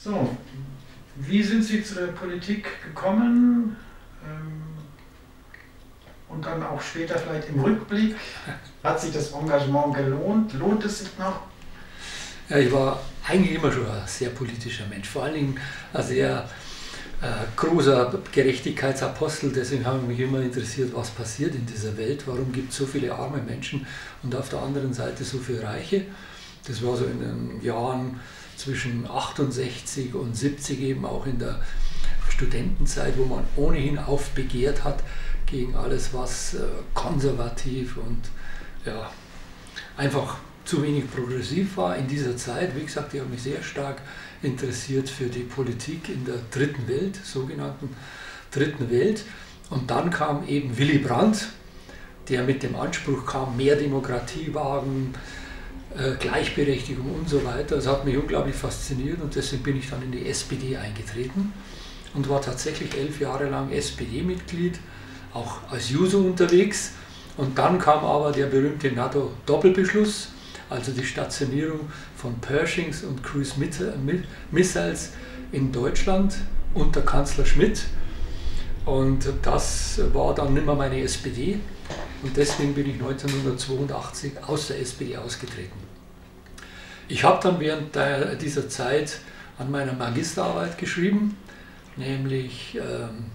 So, wie sind Sie zur Politik gekommen? Ähm, und dann auch später vielleicht im Rückblick, hat sich das Engagement gelohnt? Lohnt es sich noch? Ja, ich war eigentlich immer schon ein sehr politischer Mensch, vor allen Dingen ein sehr äh, großer Gerechtigkeitsapostel. Deswegen habe ich mich immer interessiert, was passiert in dieser Welt, warum gibt es so viele arme Menschen und auf der anderen Seite so viele Reiche. Das war so in den Jahren zwischen 68 und 70 eben auch in der Studentenzeit, wo man ohnehin aufbegehrt hat gegen alles, was äh, konservativ und ja, einfach zu wenig progressiv war in dieser Zeit. Wie gesagt, ich habe mich sehr stark interessiert für die Politik in der dritten Welt, sogenannten dritten Welt. Und dann kam eben Willy Brandt, der mit dem Anspruch kam, mehr Demokratie wagen, Gleichberechtigung und so weiter. Das hat mich unglaublich fasziniert und deswegen bin ich dann in die SPD eingetreten und war tatsächlich elf Jahre lang SPD-Mitglied, auch als Juso unterwegs. Und dann kam aber der berühmte NATO-Doppelbeschluss, also die Stationierung von Pershings und Cruise Missiles in Deutschland unter Kanzler Schmidt. Und das war dann nicht mehr meine SPD. Und deswegen bin ich 1982 aus der SPD ausgetreten. Ich habe dann während der, dieser Zeit an meiner Magisterarbeit geschrieben, nämlich ähm,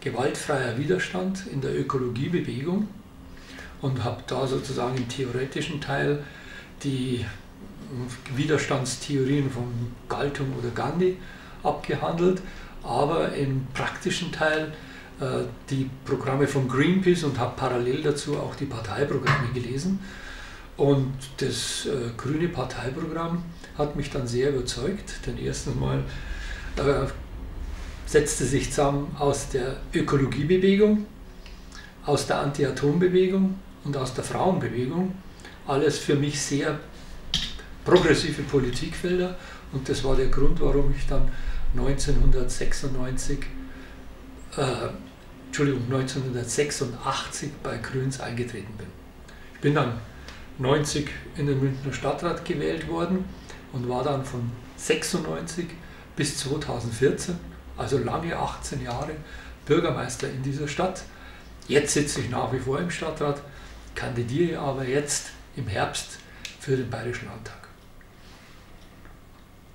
gewaltfreier Widerstand in der Ökologiebewegung und habe da sozusagen im theoretischen Teil die Widerstandstheorien von Galtung oder Gandhi abgehandelt, aber im praktischen Teil die Programme von Greenpeace und habe parallel dazu auch die Parteiprogramme gelesen. Und das äh, grüne Parteiprogramm hat mich dann sehr überzeugt, denn erstens mal äh, setzte sich zusammen aus der Ökologiebewegung, aus der Anti-Atom-Bewegung und aus der Frauenbewegung. Alles für mich sehr progressive Politikfelder und das war der Grund, warum ich dann 1996, äh, Entschuldigung, 1986 bei Grüns eingetreten bin. Ich bin dann 90 in den Münchner Stadtrat gewählt worden und war dann von 96 bis 2014, also lange 18 Jahre, Bürgermeister in dieser Stadt. Jetzt sitze ich nach wie vor im Stadtrat, kandidiere aber jetzt im Herbst für den Bayerischen Landtag.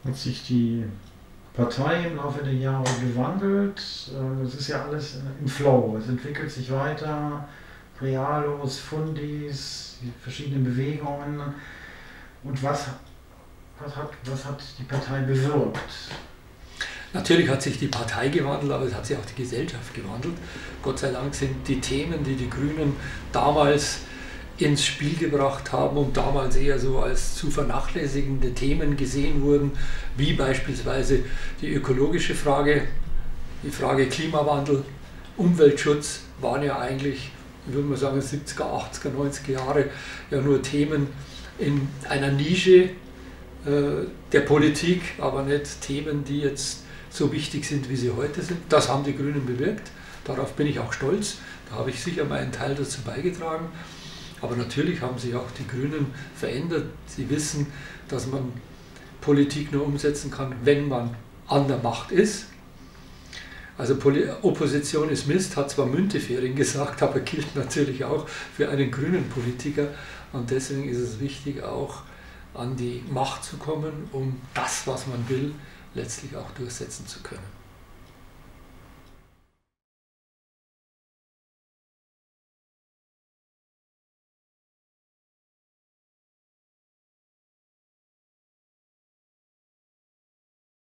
Hat sich die Partei im Laufe der Jahre gewandelt? Es ist ja alles im Flow, es entwickelt sich weiter. Realos, Fundis, die verschiedenen Bewegungen. Und was, was, hat, was hat die Partei bewirkt? Natürlich hat sich die Partei gewandelt, aber es hat sich auch die Gesellschaft gewandelt. Gott sei Dank sind die Themen, die die Grünen damals ins Spiel gebracht haben und damals eher so als zu vernachlässigende Themen gesehen wurden, wie beispielsweise die ökologische Frage, die Frage Klimawandel, Umweltschutz, waren ja eigentlich ich würde mal sagen, 70er, 80er, 90er Jahre ja nur Themen in einer Nische äh, der Politik, aber nicht Themen, die jetzt so wichtig sind, wie sie heute sind. Das haben die Grünen bewirkt. Darauf bin ich auch stolz. Da habe ich sicher meinen Teil dazu beigetragen. Aber natürlich haben sich auch die Grünen verändert. Sie wissen, dass man Politik nur umsetzen kann, wenn man an der Macht ist. Also Opposition ist Mist, hat zwar Müntefering gesagt, aber gilt natürlich auch für einen grünen Politiker. Und deswegen ist es wichtig, auch an die Macht zu kommen, um das, was man will, letztlich auch durchsetzen zu können.